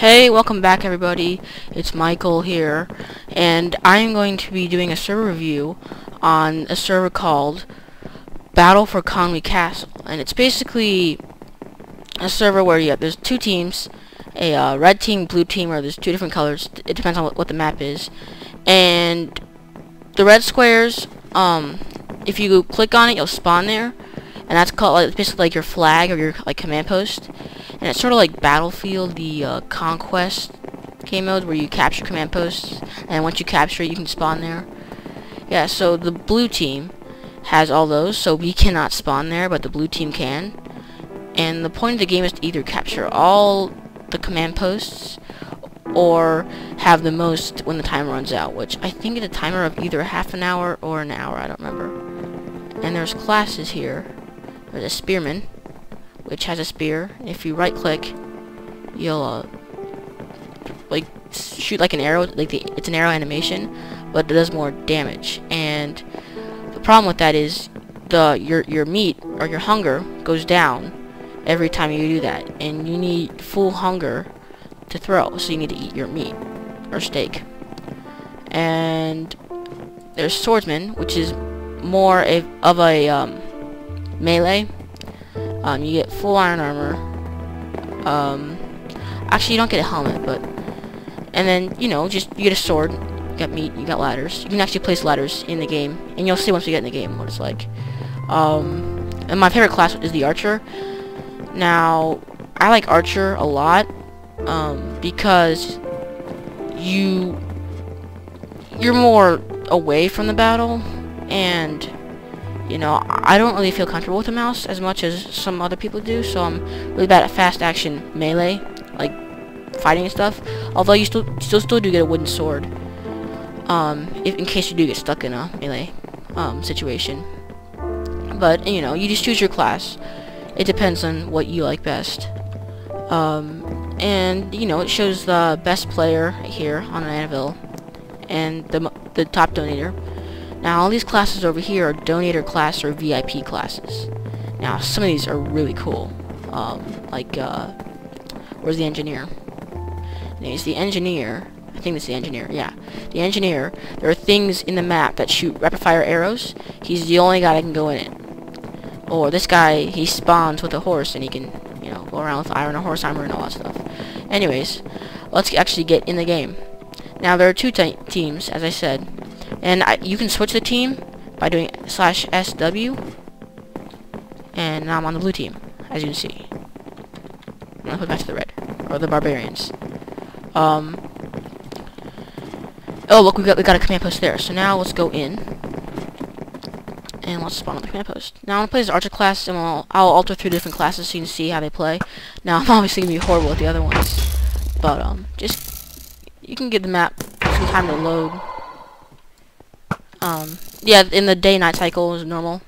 Hey, welcome back everybody. It's Michael here, and I am going to be doing a server review on a server called Battle for Conwy Castle, and it's basically a server where you have, there's two teams, a uh, red team, blue team, or there's two different colors. It depends on what, what the map is, and the red squares, um, if you click on it, you'll spawn there, and that's called basically like your flag or your like command post and it's sort of like Battlefield, the uh, Conquest game mode where you capture command posts, and once you capture it, you can spawn there. Yeah, so the blue team has all those, so we cannot spawn there, but the blue team can. And the point of the game is to either capture all the command posts, or have the most when the timer runs out, which I think is a timer of either half an hour or an hour, I don't remember. And there's classes here. There's a spearman, which has a spear. If you right click, you'll uh, like shoot like an arrow. Like the, it's an arrow animation, but it does more damage. And the problem with that is the your your meat or your hunger goes down every time you do that, and you need full hunger to throw. So you need to eat your meat or steak. And there's swordsman, which is more of a um, melee um, you get full iron armor. Um, actually, you don't get a helmet, but... And then, you know, just you get a sword. You got meat, you got ladders. You can actually place ladders in the game. And you'll see once we get in the game what it's like. Um, and my favorite class is the archer. Now, I like archer a lot. Um, because you... You're more away from the battle. And you know, I don't really feel comfortable with the mouse as much as some other people do, so I'm really bad at fast action melee, like fighting and stuff. Although you still still still do get a wooden sword, um, if, in case you do get stuck in a melee um, situation. But you know, you just choose your class. It depends on what you like best. Um, and you know, it shows the best player here on an anvil, and the the top donator. Now all these classes over here are donator class or VIP classes. Now some of these are really cool. Um, like, uh, where's the engineer? Anyways, the engineer, I think it's the engineer, yeah. The engineer, there are things in the map that shoot rapid fire arrows. He's the only guy that can go in it. Or this guy, he spawns with a horse and he can, you know, go around with iron or horse armor and all that stuff. Anyways, let's actually get in the game. Now there are two teams, as I said. And I, you can switch the team by doing slash SW. And now I'm on the blue team, as you can see. I'm gonna put back to the red. Or the barbarians. Um Oh look we got we got a command post there. So now let's go in. And let's spawn on the command post. Now I'm gonna play as Archer class and I'll, I'll alter through different classes so you can see how they play. Now I'm obviously gonna be horrible with the other ones. But um just you can give the map some time to load. Um, yeah, in the day-night cycle is normal.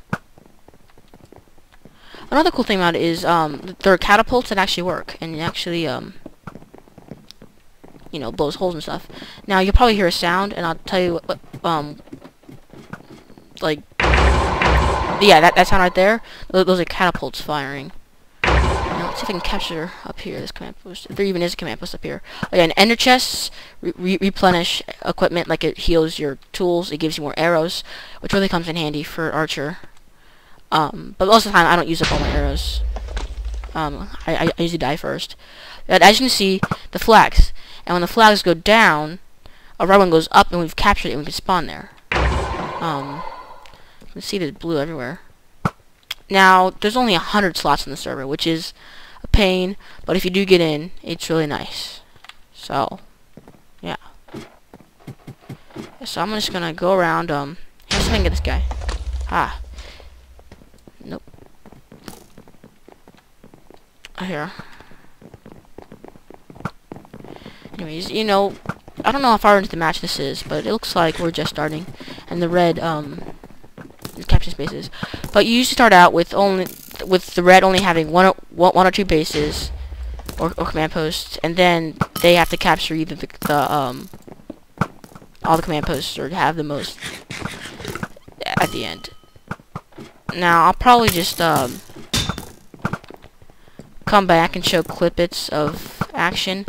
Another cool thing about it is um, there are catapults that actually work and actually um, you know blows holes and stuff. Now you'll probably hear a sound, and I'll tell you what, um, like yeah, that that sound right there. Those are catapults firing. Let's see if I can capture up here this command post. If there even is a command post up here. Again, ender chests re re replenish equipment like it heals your tools. It gives you more arrows, which really comes in handy for archer. Um, but most of the time I don't use up all my arrows. Um, I, I usually die first. But as you can see, the flags. And when the flags go down, a red one goes up and we've captured it and we can spawn there. Um, you can see there's blue everywhere. Now, there's only 100 slots in the server, which is pain, but if you do get in, it's really nice. So, yeah. So I'm just gonna go around, um, here's something get this guy. Ah. Nope. Here. Anyways, you know, I don't know how far into the match this is, but it looks like we're just starting. And the red, um, capture spaces. But you usually start out with only with the red only having one or, one or two bases or, or command posts, and then they have to capture either the, the um all the command posts or have the most at the end. Now I'll probably just um come back and show clippets of action,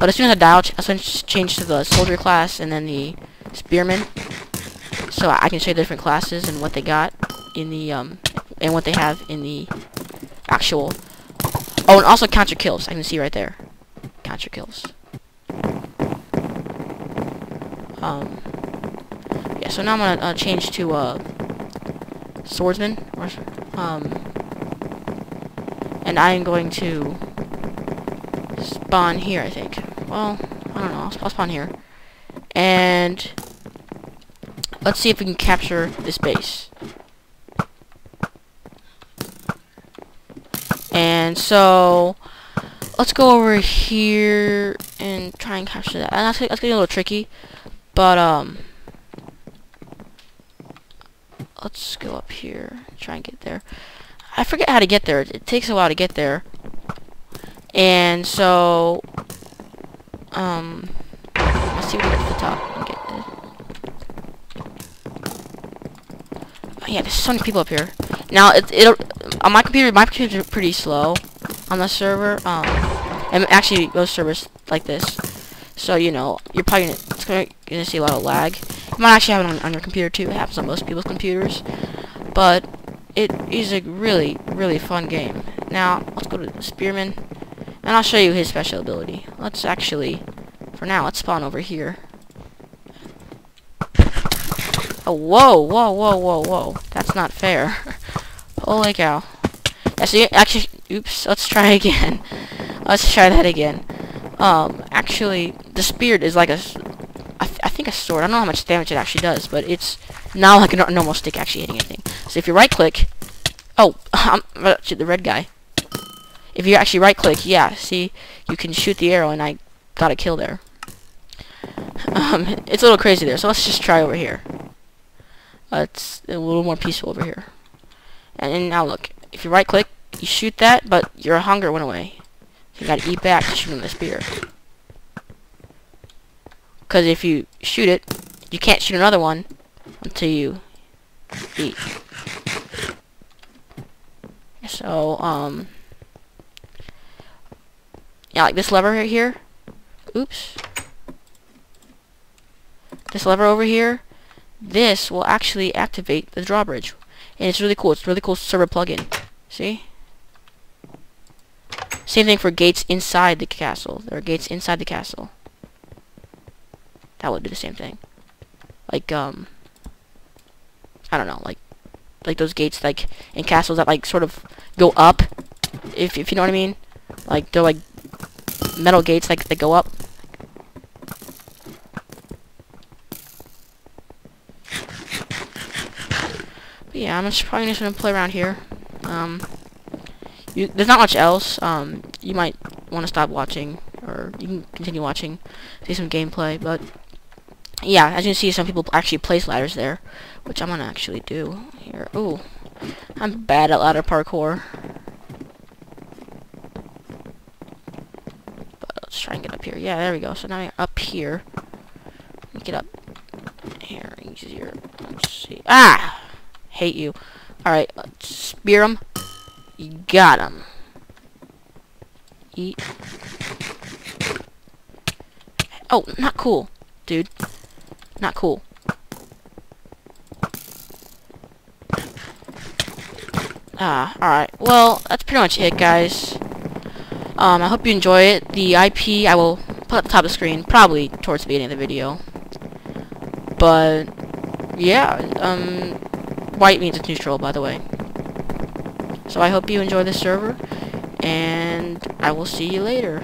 But as soon as I dial, ch I switch change to the soldier class and then the spearman, so I can show different classes and what they got in the um and what they have in the actual. Oh, and also count your kills. I can see right there. Count your kills. Um. Yeah. So now I'm gonna uh, change to uh swordsman or um and I am going to spawn here I think well I don't know I'll, I'll spawn here and let's see if we can capture this base and so let's go over here and try and capture that. And that's, that's getting a little tricky but um let's go up here try and get there. I forget how to get there. It takes a while to get there. And so um let's see if we get to the top and get oh, yeah there's so many people up here. Now it, it'll on my computer my computer's pretty slow on the server um and actually most servers like this so you know you're probably gonna, it's gonna, gonna see a lot of lag you might actually have it on, on your computer too. It happens on most people's computers. But it is a really, really fun game. Now, let's go to Spearman. And I'll show you his special ability. Let's actually, for now, let's spawn over here. Oh, whoa, whoa, whoa, whoa, whoa. That's not fair. Holy cow. You, actually, oops, let's try again. let's try that again. Um, actually, the spear is like a, I, th I think a sword. I don't know how much damage it actually does, but it's not like a normal stick actually hitting anything. So if you right click, oh, I'm uh, the red guy. If you actually right click, yeah, see, you can shoot the arrow, and I got a kill there. Um, it's a little crazy there, so let's just try over here. Uh, it's a little more peaceful over here. And now look, if you right click, you shoot that, but your hunger went away. You gotta eat back to shoot the spear. Because if you shoot it, you can't shoot another one until you eat. So, um... Yeah, like this lever right here. Oops. This lever over here. This will actually activate the drawbridge. And it's really cool. It's really cool server plugin. See? Same thing for gates inside the castle. There are gates inside the castle that would do the same thing. Like, um, I don't know, like, like those gates, like, in castles that, like, sort of go up, if, if you know what I mean. Like, they're, like, metal gates, like, they go up. But yeah, I'm just probably just gonna play around here. Um, you, there's not much else. Um, you might want to stop watching, or you can continue watching, see some gameplay, but yeah, as you can see, some people actually place ladders there, which I'm gonna actually do here. Ooh, I'm bad at ladder parkour. But let's try and get up here. Yeah, there we go. So now you're up here. Get up here easier. Let's see. Ah, hate you. All right, let's spear him. You got him. Eat. Oh, not cool, dude. Not cool. Ah, alright. Well, that's pretty much it, guys. Um, I hope you enjoy it. The IP I will put at the top of the screen, probably towards the beginning of the video. But, yeah, um, white means it's neutral, by the way. So I hope you enjoy this server, and I will see you later.